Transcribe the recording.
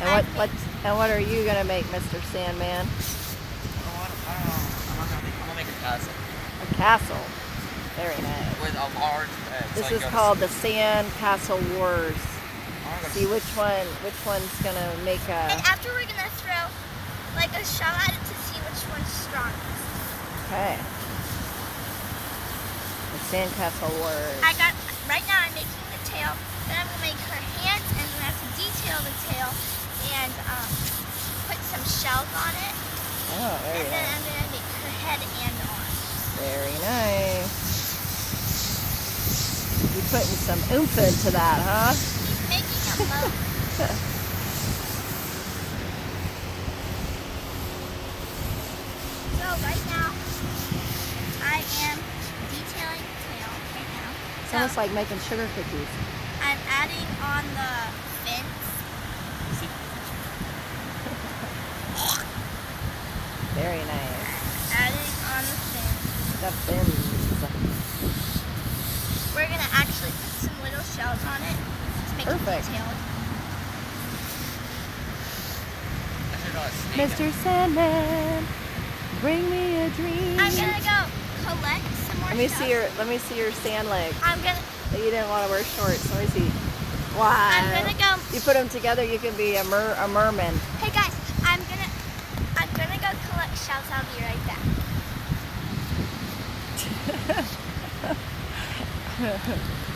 And what what and what are you gonna make, Mr. Sandman? Oh, I don't, I don't know. I'm gonna make. I'm gonna make a castle A castle. Very nice. with a large bed. This I can is called the. Sand Castle Wars. Oh, I'm gonna go to See which one which one's gonna make a. And a after we're gonna throw like a shot at it to see which one's strongest. okay. The Sand Castle Wars. I got right now. I'm making the tail. Then I'm gonna make her hands, and then I have to detail the tail and um, on it. Oh, very And then nice. I'm gonna make her head and arms. Very nice. You're putting some oomph into that, huh? He's making a motor. Right now, I am detailing tail right now. It's So almost like making sugar cookies. I'm adding on the fins. Very nice. Adding on the fins. The fins. We're gonna actually put some little shells on it to make Perfect. it detailed. I should draw a snake. Mr. Sandman, bring me a dream. I'm gonna go collect some more Let me shells. see your let me see your sand leg. I'm gonna You didn't want to wear shorts. Let me see. Wow. I'm gonna go You put them together, you can be a mer a merman. Hey guys, I'm gonna I'm gonna go collect shells. I'll be right back.